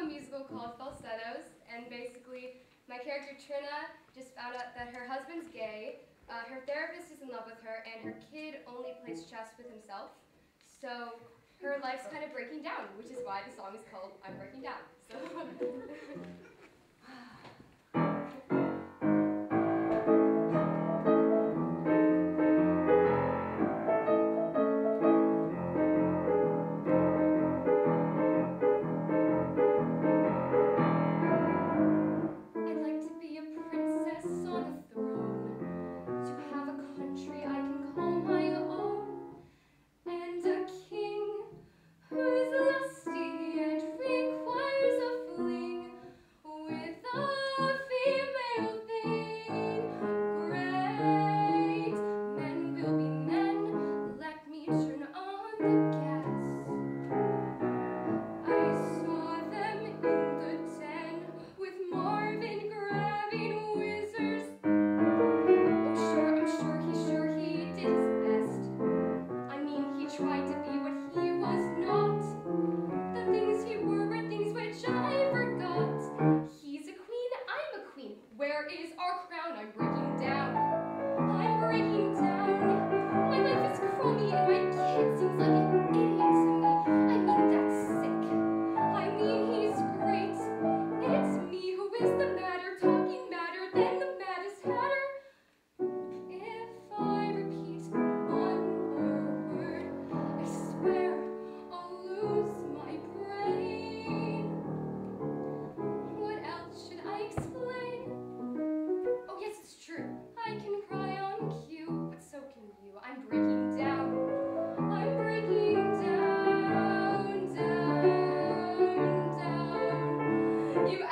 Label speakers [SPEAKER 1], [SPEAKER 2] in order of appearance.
[SPEAKER 1] a musical called Falsettos, and basically, my character Trina just found out that her husband's gay, uh, her therapist is in love with her, and her kid only plays chess with himself. So her life's kind of breaking down, which is why the song is called I'm Breaking Down. So It is our crown I'm breaking down. I'm breaking down. Even